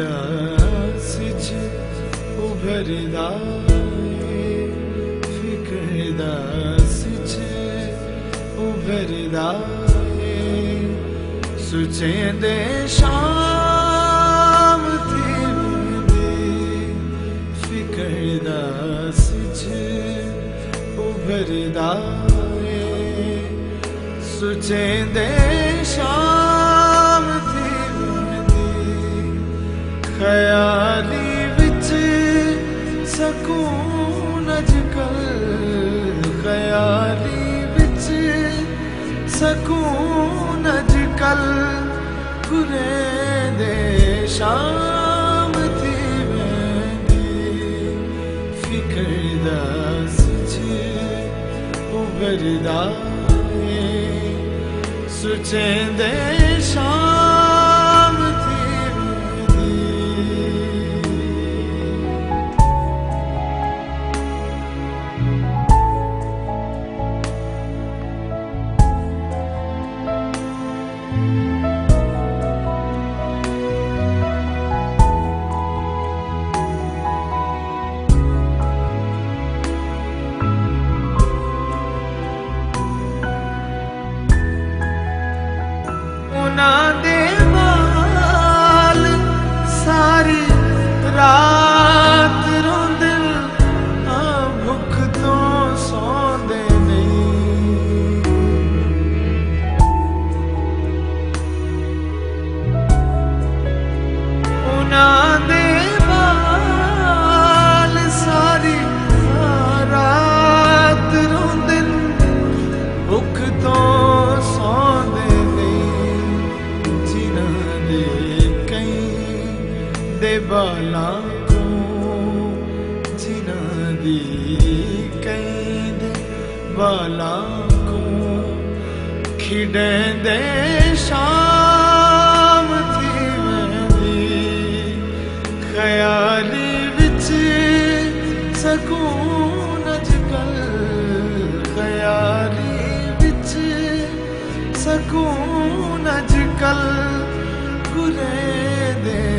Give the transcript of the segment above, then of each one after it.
ਦਾਸ ਚ ਉਭਰਦਾ ਏ ਫਿਕਰ ਦਾਸ ਚ ਉਭਰਦਾ ਏ ਸੁਚੇ ਦੇ ਸ਼ਾਮ ਤੇਰੇ ਫਿਕਰ ਦਾਸ ਚ ਉਭਰਦਾ ਏ ਸੁਚੇ ਦੇ गुरे दे शाम थी वेंदी फिकर दा सच उभरदा सुचेंदे शाम ਦੇ ਬਾਲਾਂ ਕੋ ਜਿਨ੍ਹਾਂ ਦੀ ਕਈ ਦੇ ਬਾਲਾਂ ਕੋ ਖਿੜਦੇ ਸ਼ਾਮ ਥੀ ਵੰਦੀ ਖਿਆਲੀ ਵਿੱਚ ਸਕੂਨ ਅਜਕਲ ਖਿਆਲੀ ਵਿੱਚ ਸਕੂਨ ਅਜਕਲ ਗੁਰੇ ਦੇ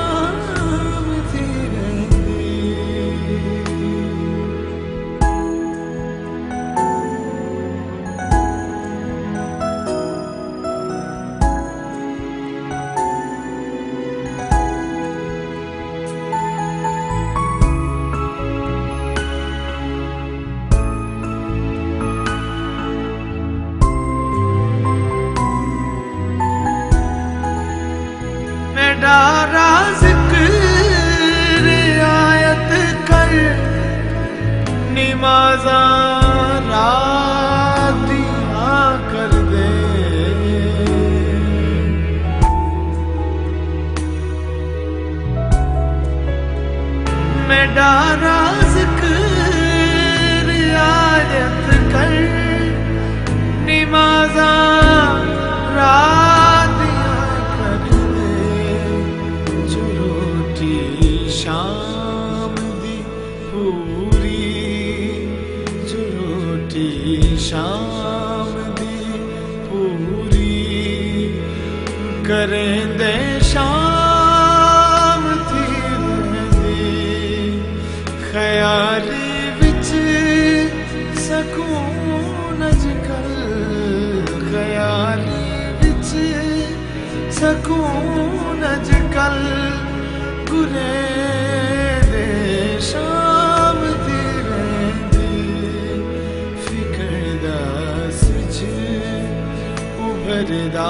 शाम दी पूरी। करें दे शाम ली सघूं नजकल गयाली बिजकल कुराब सुच उभरंद